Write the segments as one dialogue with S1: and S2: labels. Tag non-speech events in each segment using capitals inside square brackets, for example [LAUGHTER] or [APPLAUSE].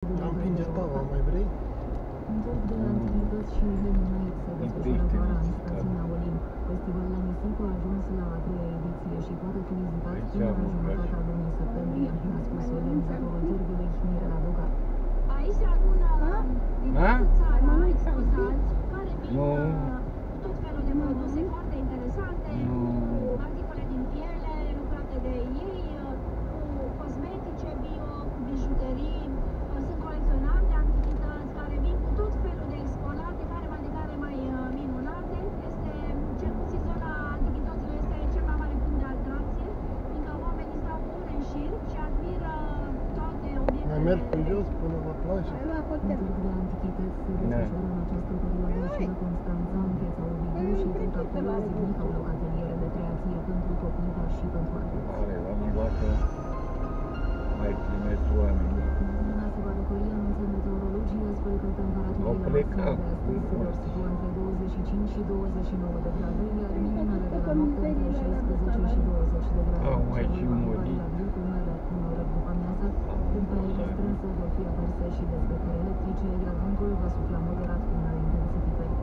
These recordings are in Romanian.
S1: Am vinge tava, mai vrei?
S2: Întorc de la activități și Hemunait se desfășoară vara în stațiunea Olimp. Festivalul la Nisipu a ajuns la a treia ediție și poate fi vizitat până la jumătatea lunii septembrie, a spus organizatorul târgului Mirela Doga.
S3: Aici se adună din
S4: Da?
S3: toată țara expozați care vin
S4: Nu.
S3: uh, cu tot felul de produse foarte interesante,
S4: Nu.
S3: cu articole din piele lucrate de ei, uh, cu cosmetice bio, cu bijuterii, uh, sunt colecționari de antichități care vin cu tot felul de exponate, care mai de care mai uh, minunate. Este, cel puțin zona antichităților este cel mai mare punct de atracție, fiindcă oamenii stau ore în șir și admiră toate obiectele.
S1: Mai merg pe jos până la plajă.
S2: Un târg de antichități se desfășoară în această perioadă și la Constanța, în piața Ovidiu și contactul zilnic au loc ateliere de creație pentru copii, dar și pentru adulți.
S4: Are, la mijloacă mai primesc oameni.
S2: Luna se va răcori anunță meteorologii, astfel că
S4: Au
S2: temperaturile
S4: plecat.
S2: maxime de astăzi se vor situa între 25 și 29 de grade, iar minimele de la noapte între 16 și 20 de grade.
S4: Au mai și
S2: Cerul va fi
S4: murit.
S2: După amiază, când pe aer strânse vor fi aperse și dezbătări electrice, iar vântul va sufla moderat cu unele intensități.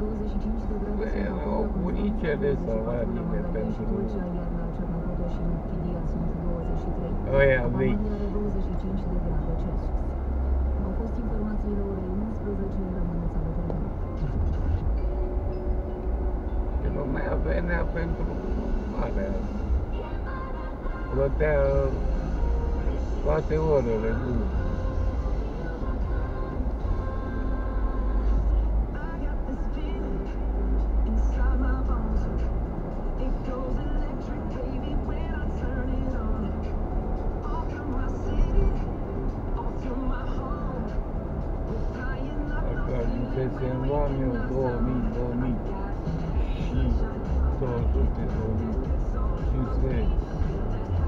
S2: 25 de grade
S4: Băi,
S2: sunt acum
S4: au
S2: la Constanța,
S4: bunicele
S2: 24 la
S4: salariile
S2: Mangalia și
S4: pentru-
S2: Tulcea, iar la Cernavodă și Chidia sunt 23.
S4: Ăia
S2: Apa
S4: vechi.
S2: Mare are 25 de grade Celsius. Au fost informațiile orei 11, rămâneți alături de noi.
S4: Și lumea venea pentru alea. Plătea toate orele lui. Dacă ajungesem luam eu 2000, 2000 și 200, 2500.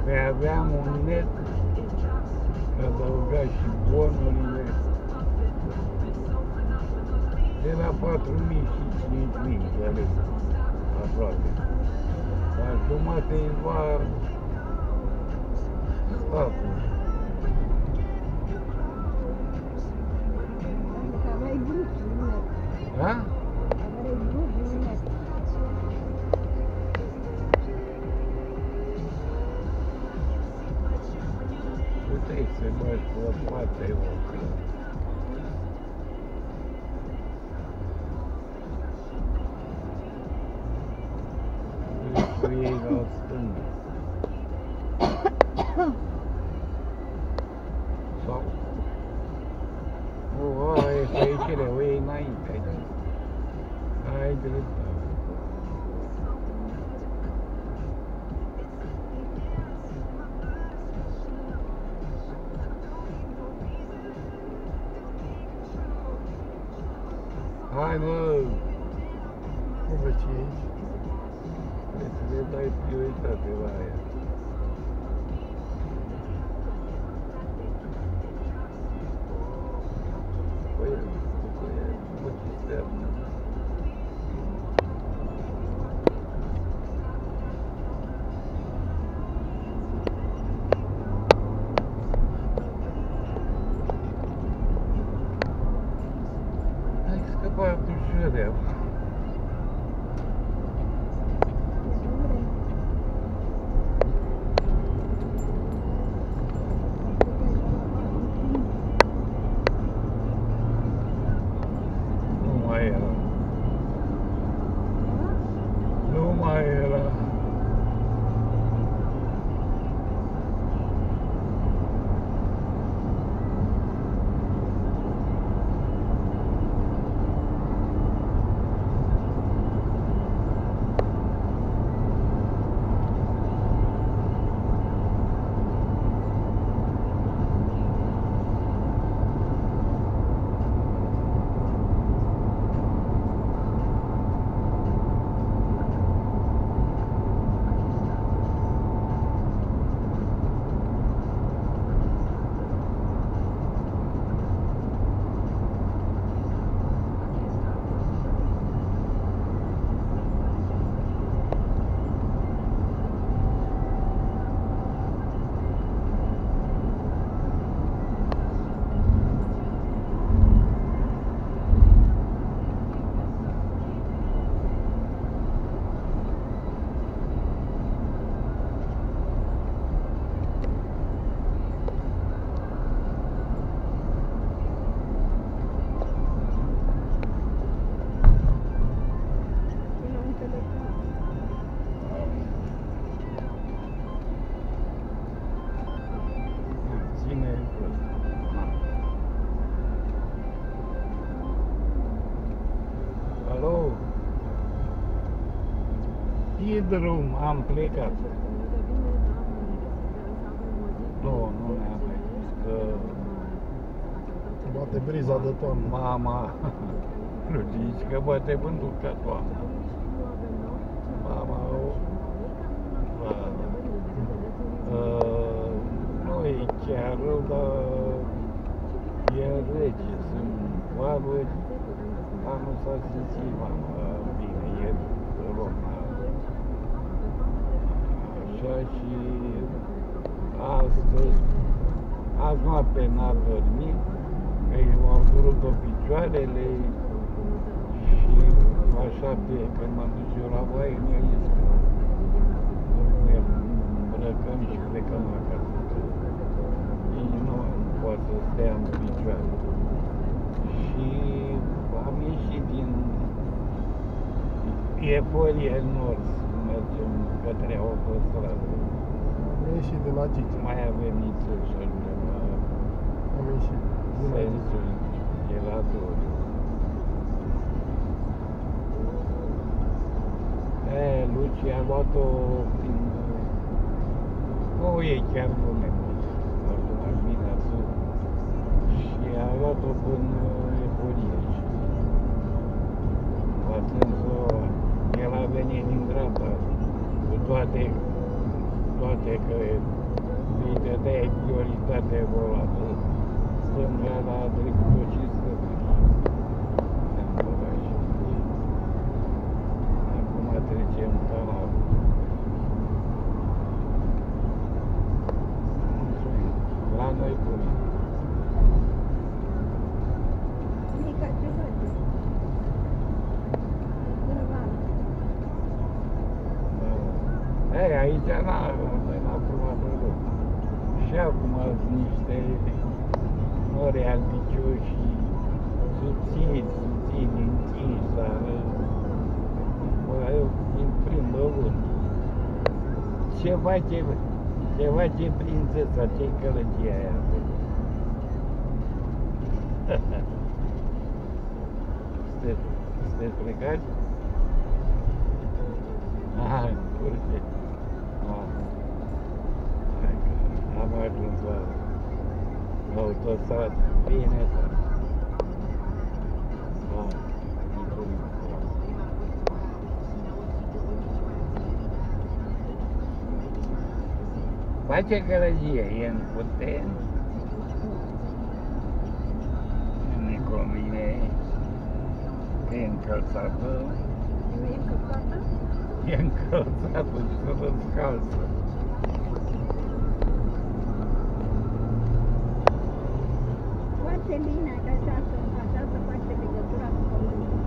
S4: Păi aveam un net, adăuga și bonurile. De la 4000 și 5000 de lei, aproape. Dar jumate îi va statul. Să bagi la poate o Cu ei la Hai mă,
S1: Cum vezi ce e aici?
S4: trebuie să le dai prioritate la aia. Ai scăpat ușurea. Nu deschid drum, am plecat. Nu, nu ne-am mai dus, că
S1: Bate briza de toamnă.
S4: mama, [LAUGHS] nu zici că bate vântul ca toamnă. Mama, o, da, da. Uh, nu e chiar rău, dar e rece, sunt valuri. Anul s-a simțit, mama, bine, e rog, Așa și astăzi, azi noapte n-a dormit, îi au durut-o picioarele și la șapte, când m-am dus eu la baie, mi-a zis că ne îmbrăcăm și plecăm acasă. că Nici nu poate să stea în picioare. Și am ieșit din Eforie Nord, mergem către autostradă.
S1: Am ieșit de la Gigi.
S4: Mai avem nițel și ajungem la
S1: Am ieșit de la Gigi.
S4: sensul gelatoriu. E, Luci a luat-o prin... Nu e chiar lume mult, acum ar bine atât. Și a luat-o până Eforie și a atins-o, el a venit din dreapta, cu toate, toate că îi dădeai prioritate volată, stânga la dreptul și stânga. Ne-am băgat și acum trecem canalul. Mulțumim. La noi cum e?
S5: Mica ce face? Grăvană.
S4: Ei, aici n-a, n-a fumat deloc. Și acum sunt niște nori albicioși, subțiri, subțiri, întinși, dar bă, eu din primă vânt. Ce face, ce face prințesa, ce-i călăgia aia? [LAUGHS] Sunteți, sunteți plecați? Ah, curte. Ah. Hai că am ajuns la autostradă. Bine, da. Da, mulțumim. Face călăgie, e în putere. Nu ne convine că e încălțată.
S5: Nu e încăpată?
S4: E încălțată și să descalță.
S5: Foarte bine că așa, să- așa să face legătura cu pământul.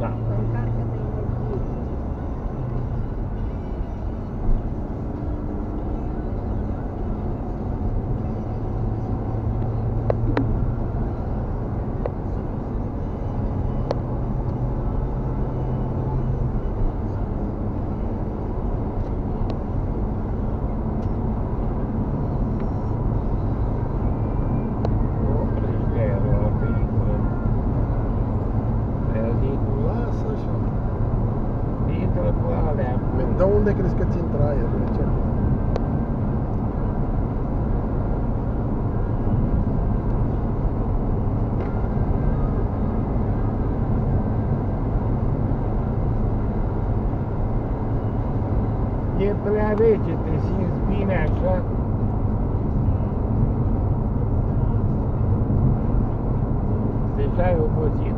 S4: Da.
S5: Să încarcă de energie.
S4: Oprește aerul la vehicule. Le-a zis,
S1: Lasă așa.
S4: intră cu alea
S1: Păi De
S4: acum.
S1: Unde crezi că ți intră aerul? Ce?
S4: E prea rece, te simți bine așa? Deja ai obosit.
S1: Nu, tu ai obosit.